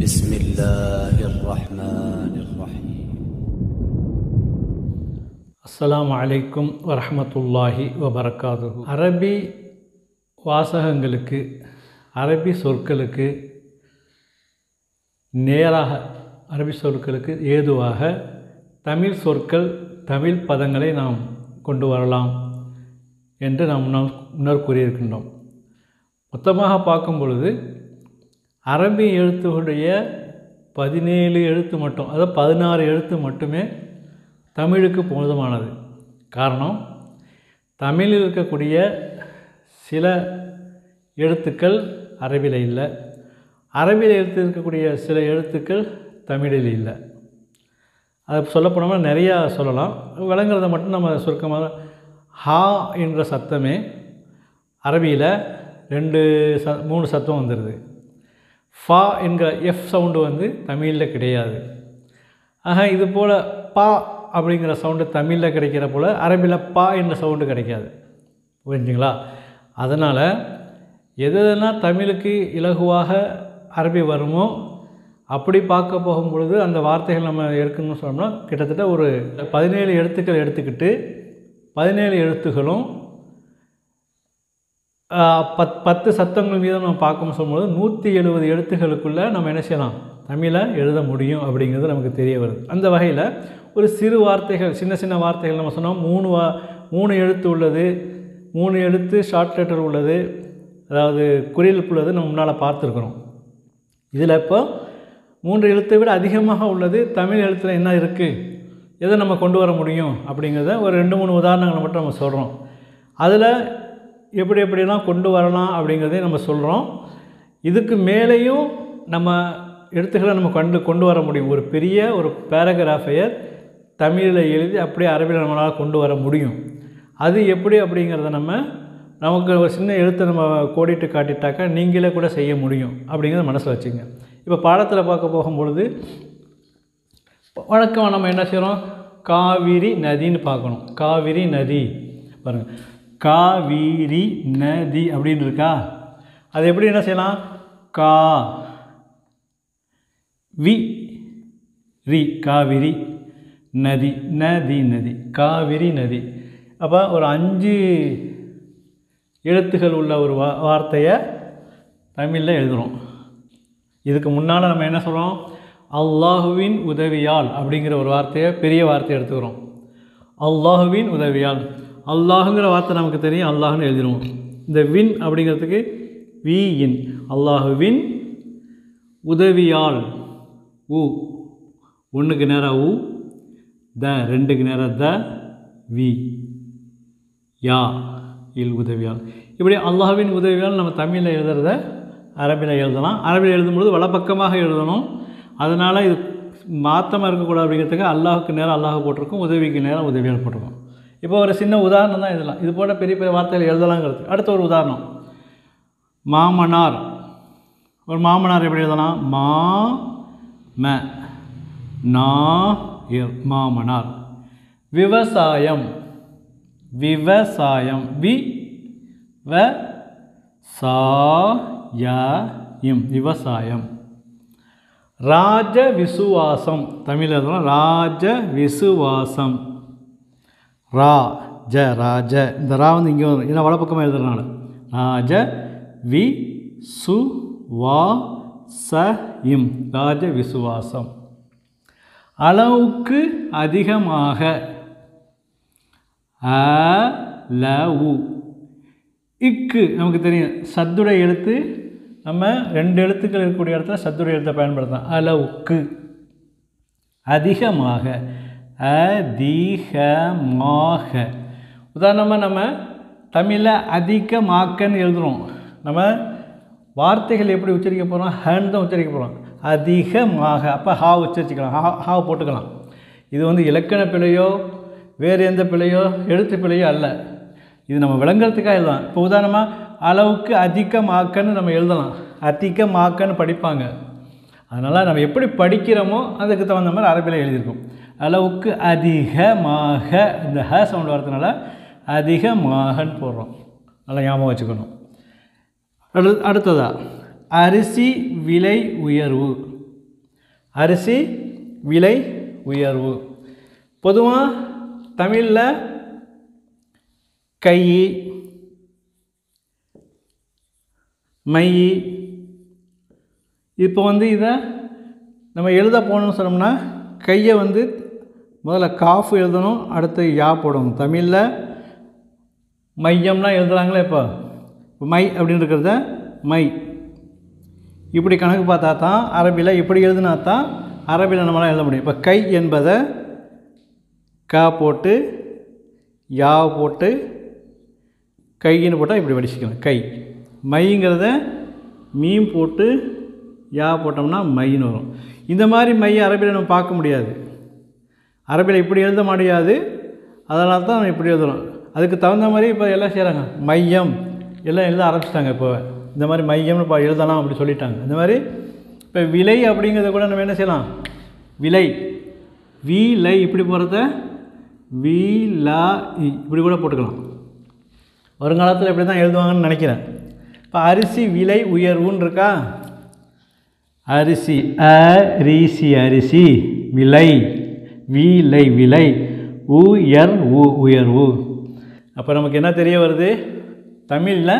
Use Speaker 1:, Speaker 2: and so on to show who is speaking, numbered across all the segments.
Speaker 1: بسم الله الرحمن الرحيم
Speaker 2: அஸ்ஸலாமு அலைக்கும் வரஹ்மத்துல்லாஹி வபரகாதுஹு அரபி வாசகங்களுக்கு அரபி சொற்களுக்கு நேராக அரபி சொற்களுக்கு ஏதுவாக தமிழ் சொற்கள் தமிழ் பதங்களை நாம் கொண்டு வரலாம் என்று நாம் முன்னர் கூறியிருக்கின்றோம் மொத்தமாக பார்க்கும் பொழுது அரபி எழுத்துடைய பதினேழு எழுத்து மட்டும் அதாவது பதினாறு எழுத்து மட்டுமே தமிழுக்கு போதுமானது. காரணம் தமிழில் இருக்கக்கூடிய சில எழுத்துக்கள் அரபியில் இல்லை. அரபியில் எழுத்து இருக்கக்கூடிய சில எழுத்துக்கள் தமிழில் இல்லை. அதை சொல்லப்போனோம்னா நிறையா சொல்லலாம். விளங்குறத மட்டும் நம்ம சுருக்கமாக ஹா என்ற சத்தமே அரபியில் ரெண்டு ச மூணு சத்தம் வந்துடுது ஃபா என்கிற எஃப் சவுண்டு வந்து தமிழில் கிடையாது. ஆக இது போல் பா அப்படிங்கிற சவுண்டு தமிழில் கிடைக்கிற போல் அரபியில் பா என்ற சவுண்டு கிடைக்காது. புரிஞ்சுங்களா? அதனால் எது எதெல்லாம் தமிழுக்கு இலகுவாக அரபி வருமோ அப்படி பார்க்க போகும் பொழுது அந்த வார்த்தைகள் நம்ம எடுக்கணும்னு சொன்னோம்னா கிட்டத்தட்ட ஒரு பதினேழு எழுத்துக்கள் எடுத்துக்கிட்டு பதினேழு எழுத்துகளும் பத் பத்து சத்தங்கள் மீது நம்ம பார்க்கணும் சொல்லும்போது நூற்றி எழுபது எழுத்துக்களுக்குள்ளே நம்ம என்ன செய்யலாம்? தமிழை எழுத முடியும் அப்படிங்கிறது நமக்கு தெரிய வருது. அந்த வகையில் ஒரு சிறு வார்த்தைகள் சின்ன சின்ன வார்த்தைகள் நம்ம சொன்னோம். மூணு வா மூணு எழுத்து உள்ளது மூணு எழுத்து ஷார்ட் லெட்டர் உள்ளது அதாவது குறியெழுப்பு உள்ளது நம்ம முன்னால் பார்த்துருக்குறோம். இதில் இப்போ மூன்று எழுத்தை விட அதிகமாக உள்ளது. தமிழ் எழுத்தில் என்ன இருக்குது எதை நம்ம கொண்டு வர முடியும் அப்படிங்கிறத ஒரு ரெண்டு மூணு உதாரணங்களை மட்டும் நம்ம சொல்கிறோம் அதில் எப்படி எப்படிலாம் கொண்டு வரலாம் அப்படிங்கிறதையும் நம்ம சொல்கிறோம் இதுக்கு மேலேயும் நம்ம எழுத்துக்களை நம்ம கொண்டு கொண்டு வர முடியும். ஒரு பெரிய ஒரு பேராகிராஃபையை தமிழில் எழுதி அப்படியே அரபியில் நம்மளால் கொண்டு வர முடியும். அது எப்படி அப்படிங்கிறத நம்ம நமக்கு ஒரு சின்ன எழுத்தை நம்ம கோடிட்டு காட்டிட்டாக்கா நீங்களே கூட செய்ய முடியும் அப்படிங்கிறத மனசில் வச்சுங்க. இப்போ பாடத்தில் பார்க்க போகும்பொழுது வழக்கம் நம்ம என்ன செய்கிறோம் காவிரி நதின்னு பார்க்கணும். காவிரி நதி. பாருங்கள் காவிரி நதி அப்படின்னு இருக்கா? அது எப்படி என்ன செய்யலாம்? கா வி ரி காவிரி நதி நதி நதி காவிரி நதி. அப்போ ஒரு அஞ்சு எழுத்துகள் உள்ள ஒரு வா வார்த்தையை தமிழில் எழுதுகிறோம் இதுக்கு முன்னால் நம்ம என்ன சொல்கிறோம் அல்லாஹுவின் உதவியால் அப்படிங்கிற ஒரு வார்த்தையை பெரிய வார்த்தையை எடுத்துக்கிறோம். அல்லாஹுவின் உதவியால். அல்லாஹுங்கிற வார்த்தை நமக்கு தெரியும் அல்லாஹுன்னு எழுதிடுவோம். இந்த வின் அப்படிங்கிறதுக்கு வி இன் அல்லாஹுவின் உதவியால். உ. ஒன்றுக்கு நேராக உ. த. ரெண்டுக்கு நேராக த. வி. யா. இல் உதவியால். இப்படி அல்லாஹுவின் உதவியால் நம்ம தமிழில் எழுதுறத அரபியில் எழுதலாம். அரபியில் எழுதும்பொழுது வலப்பக்கமாக எழுதணும். அதனால் இது மாற்றமாக இருக்கக்கூடாது அப்படிங்கிறதுக்கு அல்லாஹுக்கு நேரம் அல்லாஹ் போட்டிருக்கும் உதவிக்கு நேரம் உதவியால் போட்டிருக்கோம். இப்போ ஒரு சின்ன உதாரணம் தான் எழுதலாம் இது போல பெரிய பெரிய வார்த்தைகள் எழுதலாங்கிறது. அடுத்த ஒரு உதாரணம். மாமனார். ஒரு மாமனார் எப்படி எழுதலாம்? மா ம நா மாமனார். விவசாயம். விவசாயம். வி வ சா ய இம் விவசாயம். ராஜ விசுவாசம் தமிழ் ராஜ விசுவாசம் ரா ஜ ராஜ இந்த ரா வந்து இங்கே வரும். ஏன்னா வலப்பக்கமாக எழுதுறதுனால. ராஜ வி சு வா ச இம். ராஜ விசுவாசம் அளவுக்கு அதிகமாக. அ ல உ. இக்கு நமக்கு தெரியும். சத்துடைய எழுத்து நம்ம ரெண்டு எழுத்துக்கள் இருக்கக்கூடிய இடத்துல சத்துடைய எழுத்தை பயன்படுத்தலாம். அளவுக்கு அதிகமாக. அதிகமாக. உதாரணமாக நம்ம தமிழில் அதிகமாக்கன்னு எழுதுகிறோம் நம்ம வார்த்தைகள் எப்படி உச்சரிக்க போகிறோம் ஹன் தான் உச்சரிக்க போகிறோம் அதிகமாக. அப்போ ஹா உச்சரிச்சுக்கலாம். ஹா ஹா போட்டுக்கலாம். இது வந்து இலக்கண பிழையோ வேறு எந்த பிழையோ எழுத்து பிழையோ அல்ல. இது நம்ம விளங்குறதுக்காக எழுதலாம். இப்போ உதாரணமாக அளவுக்கு அதிகமாக்கன்னு நம்ம எழுதலாம். அதிகமாக்கன்னு படிப்பாங்க. அதனால் நம்ம எப்படி படிக்கிறோமோ அதுக்கு தகுந்த மாதிரி அரபியில் எழுதியிருக்கோம். அளவுக்கு அதிகமாக இந்த ஹ சவுண்ட் வரதுனால அதிகமாகன்னு போடுறோம். நல்லா ஞாபகம் வச்சுக்கணும். அடு அடுத்ததா. அரிசி விலை உயர்வு. அரிசி விலை உயர்வு. பொதுவாக தமிழில் கை மை. இப்போ வந்து இதை நம்ம எழுத போகணும்னு சொன்னோம்னா கையை வந்து முதல்ல காஃப் எழுதணும் அடுத்து யா போடணும். தமிழில் மையம்லாம் எழுதுகிறாங்களே இப்போ. மை அப்படின்னு இருக்கிறத மை. இப்படி கணக்கு பார்த்தா தான் அரபியில் இப்படி எழுதுனா தான் அரபியில் நம்மளால் எழுத முடியும். இப்போ கை என்பதை கா போட்டு யா போட்டு கைன்னு போட்டால் இப்படி படிச்சுக்கலாம் கை. மைங்கிறத மீன் போட்டு யா போட்டோம்னா மைன்னு வரும். இந்த மாதிரி மை அரபியில் நம்ம பார்க்க முடியாது. அரபியில் இப்படி எழுத முடியாது. அதனால தான் நம்ம இப்படி எழுதுறோம். அதுக்கு தகுந்த மாதிரி இப்போ எல்லாம் செய்கிறாங்க மையம். எல்லாம் எழுத ஆரம்பிச்சிட்டாங்க இப்போ. இந்த மாதிரி மையம்னு இப்போ எழுதலாம் அப்படி சொல்லிட்டாங்க. இந்த மாதிரி இப்போ விலை அப்படிங்கிறத கூட நம்ம என்ன செய்யலாம்? விலை. விலை இப்படி போகிறத வி லா இப்படி கூட போட்டுக்கலாம். வருங்காலத்தில் இப்படி தான் எழுதுவாங்கன்னு நினைக்கிறேன். இப்போ அரிசி விலை உயர்வுன்னு இருக்கா? அரிசி அரிசி அரிசி விலை விலை விலை உயர் உ உயர்வு. அப்போ நமக்கு என்ன தெரிய வருது? தமிழில்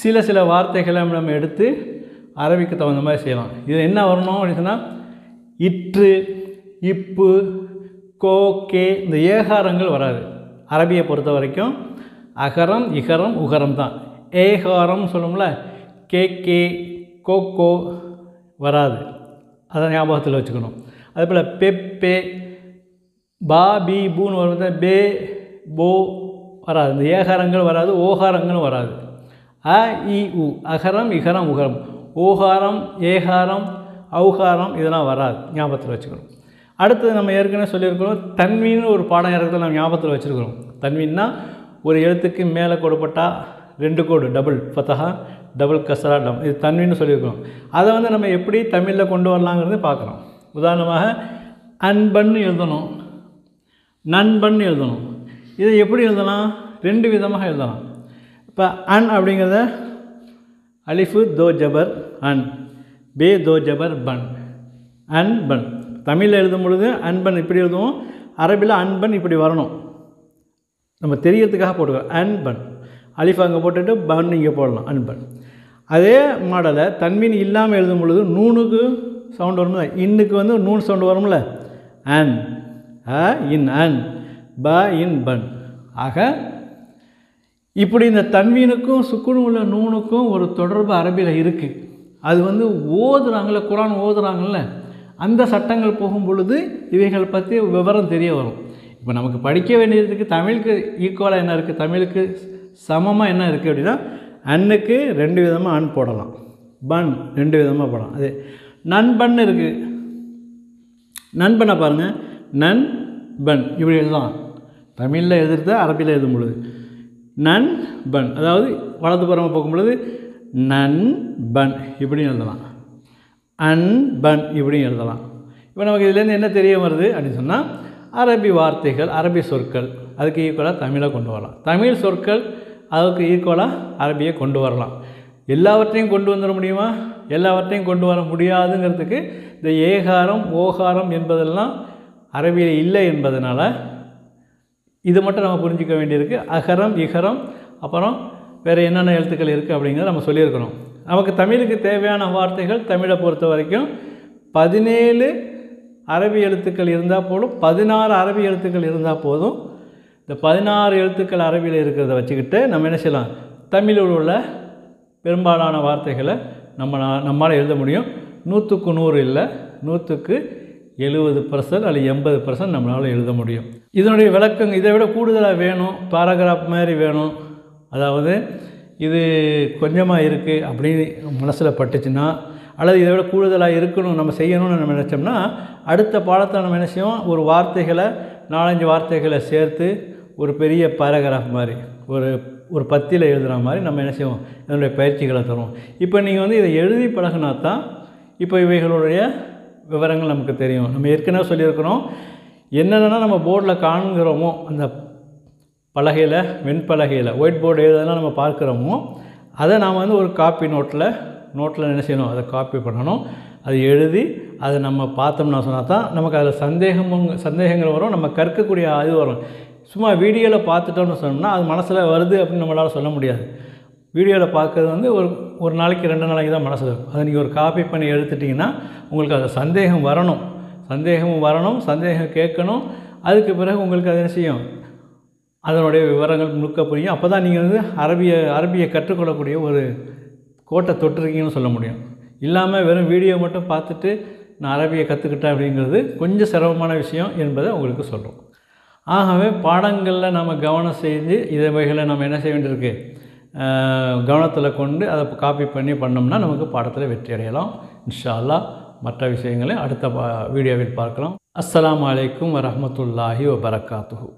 Speaker 2: சில சில வார்த்தைகளை நம்ம எடுத்து அரபிக்கு தகுந்த மாதிரி செய்யலாம். இது என்ன வரணும் அப்படின்னு சொன்னால் இற்று இப்பு கோ கே இந்த ஏகாரங்கள் வராது. அரபியை பொறுத்த வரைக்கும் அகரம் இகரம் உகரம் தான். ஏகாரம் சொல்லும்ல கே கே கோ கோ வராது. அதை ஞாபகத்தில் வச்சுக்கணும். அதேபோல் பெப்பே பா பி பூன்னு வருவது பே போ வராது. இந்த ஏகாரங்கள் வராது ஓகாரங்களும் வராது. அ இ உ அகரம் இகரம் உகரம். ஓகாரம் ஏகாரம் ஔகாரம் இதெல்லாம் வராது. ஞாபகத்தில் வச்சுக்கணும். அடுத்தது நம்ம ஏற்கனவே சொல்லியிருக்கிறோம் தன்வின்னு ஒரு பாடம் இருக்கிறத நம்ம ஞாபகத்தில் வச்சுருக்கிறோம். தன்வின்னா ஒரு எழுத்துக்கு மேலே கொடுப்பட்டால் ரெண்டு கோடு டபுள் ஃபத்தஹா டபுள் கசரா டம் இது தன்வின்னு சொல்லியிருக்கோம். அதை வந்து நம்ம எப்படி தமிழில் கொண்டு வரலாங்கிறது பார்க்குறோம் உதாரணமாக அன்பன்னு எழுதணும். நண்பன் எழுதணும். இதை எப்படி எழுதலாம்? ரெண்டு விதமாக எழுதலாம். இப்போ அன் அப்படிங்கிறத அலிஃபு தோ ஜபர் அன் பே தோ ஜபர் பன் அன்பன் தமிழில் எழுதும் பொழுது அன்பன் இப்படி எழுதுவோம். அரபியில் அன்பன் இப்படி வரணும். நம்ம தெரியறதுக்காக போட்டுக்கிறோம் அன்பன் அலிஃப் அங்கே போட்டுட்டு பன் இங்கே போடலாம் அன்பன் அதே மாடலை தன்மீன் இல்லாமல் எழுதும் பொழுது நூனுக்கு சவுண்ட் வரும்ல? இன்னுக்கு வந்து நூன் சவுண்டு வரும்ல? அன். அ இன் அன். ப இன் பன். ஆக இப்படி இந்த தன்வீனுக்கும் சுக்குனும் உள்ள நூனுக்கும் ஒரு தொடர்பு அரபியில் இருக்குது அது வந்து ஓதுறாங்கள குரான் ஓதுறாங்கள்ல அந்த சட்டங்கள் போகும் பொழுது இவைகள் பற்றி விவரம் தெரிய வரும். இப்போ நமக்கு படிக்க வேண்டியதுக்கு தமிழுக்கு ஈக்குவலாக என்ன இருக்குது தமிழுக்கு சமமாக என்ன இருக்குது அப்படின்னா அன்னுக்கு ரெண்டு விதமாக அன் போடலாம். பன் ரெண்டு விதமாக போடலாம். அது நண்பன் இருக்குது நண்பனை பாருங்கள் நன் பன் இப்படி எழுதலாம். தமிழில் எழுதுறது அரபியில் எழுதும் பொழுது. நன் பன். அதாவது வலதுபுறமாக போகும் பொழுது நன் பன் இப்படியும் எழுதலாம். அன்பன் இப்படியும் எழுதலாம். இப்போ நமக்கு இதுலேருந்து என்ன தெரிய வருது அப்படின்னு சொன்னால் அரபி வார்த்தைகள் அரபி சொற்கள் அதுக்கு ஈக்குவலாக தமிழை கொண்டு வரலாம். தமிழ் சொற்கள் அதுக்கு ஈக்குவலாக அரபியை கொண்டு வரலாம். எல்லாவற்றையும் கொண்டு வந்துட முடியுமா? எல்லாவற்றையும் கொண்டு வர முடியாதுங்கிறதுக்கு இந்த ஏகாரம் ஓகாரம் என்பதெல்லாம் அரபியில் இல்லை என்பதனால் இது மட்டும் நம்ம புரிஞ்சிக்க வேண்டியிருக்கு. அகரம் இகரம் அப்புறம் வேறு என்னென்ன எழுத்துக்கள் இருக்குது அப்படிங்கிறத நம்ம சொல்லியிருக்கிறோம் நமக்கு தமிழுக்கு தேவையான வார்த்தைகள் தமிழை பொறுத்த வரைக்கும் பதினேழு அரபி எழுத்துக்கள் இருந்தால் போதும் பதினாறு அரபி எழுத்துக்கள் இருந்தால் போதும் இந்த பதினாறு எழுத்துக்கள் அரபியில் இருக்கிறத வச்சுக்கிட்டு நம்ம என்ன செய்யலாம்? தமிழில் உள்ள பெரும்பாலான வார்த்தைகளை நம்ம நம்மளால் எழுத முடியும். நூற்றுக்கு நூறு இல்லை நூற்றுக்கு எழுபது பர்சன்ட் அல்லது எண்பது பர்சன்ட் நம்மளால் எழுத முடியும். இதனுடைய விளக்கம் இதை விட கூடுதலாக வேணும் பேராகிராஃப் மாதிரி வேணும். அதாவது இது கொஞ்சமாக இருக்குது அப்படின்னு மனசில் பட்டுச்சுன்னா அல்லது இதை விட கூடுதலாக இருக்கணும் நம்ம செய்யணும்னு நம்ம நினச்சோம்னா அடுத்த பாடத்தில் நம்ம என்ன செய்வோம்? ஒரு வார்த்தைகளை நாலஞ்சு வார்த்தைகளை சேர்த்து ஒரு பெரிய பேராகிராஃப் மாதிரி ஒரு ஒரு பத்தியில் எழுதுகிற மாதிரி நம்ம என்ன செய்வோம்? இதனுடைய பயிற்சிகளை தருவோம். இப்போ நீங்கள் வந்து இதை எழுதி பழகினா தான் இப்போ இவைகளுடைய விவரங்கள் நமக்கு தெரியும். நம்ம ஏற்கனவே சொல்லியிருக்கிறோம். என்னென்னா நம்ம போர்டில் காண்கிறோமோ அந்த பலகையில் வெண்பலகையில் ஒயிட் போர்டு எழுதலாம் நம்ம பார்க்குறோமோ அதை நாம் வந்து ஒரு காப்பி நோட்டில் நோட்டில் என்ன செய்யணும்? அதை காப்பி பண்ணணும். அதை எழுதி அதை நம்ம பார்த்தோம்னா சொன்னால் தான் நமக்கு அதில் சந்தேகமும் சந்தேகங்கள் வரும். நம்ம கற்கக்கூடிய இது வரும். சும்மா வீடியோவில் பார்த்துட்டோம்னு சொன்னோம்னா அது மனசில் வருது அப்படின்னு நம்மளால் சொல்ல முடியாது. வீடியோவில் பார்க்குறது வந்து ஒரு ஒரு நாளைக்கு ரெண்டு நாளைக்கு தான் மனசில் இருக்கும். அதை நீங்கள் ஒரு காப்பி பண்ணி எடுத்துட்டிங்கன்னா உங்களுக்கு அது சந்தேகம் வரணும். சந்தேகமும் வரணும் சந்தேகம் கேட்கணும். அதுக்கு பிறகு உங்களுக்கு அது என்ன செய்யும்? அதனுடைய விவரங்கள் முழுக்க புரியும். அப்போ தான் நீங்கள் வந்து அரபிய அரபியை கற்றுக்கொள்ளக்கூடிய ஒரு கோட்டை தொட்டிருக்கீங்கன்னு சொல்ல முடியும். இல்லாமல் வெறும் வீடியோ மட்டும் பார்த்துட்டு நான் அரபியை கற்றுக்கிட்டேன் அப்படிங்கிறது கொஞ்சம் சிரமமான விஷயம் என்பதை உங்களுக்கு சொல்கிறோம் ஆகவே பாடங்களில் நம்ம கவனம் செஞ்சு இதை வகையில் நம்ம என்ன செய்ய வேண்டியிருக்கு? கவனத்தில் கொண்டு அதை காப்பி பண்ணி பண்ணோம்னா நமக்கு பாடத்தில் வெற்றி அடையலாம். இன்ஷா அல்லாஹ் மற்ற விஷயங்களை அடுத்த பா வீடியோவில் பார்க்கலாம். அஸ்லாம் அலைக்கும் வரமத்துல்லாஹி வபரகாத்துஹூ.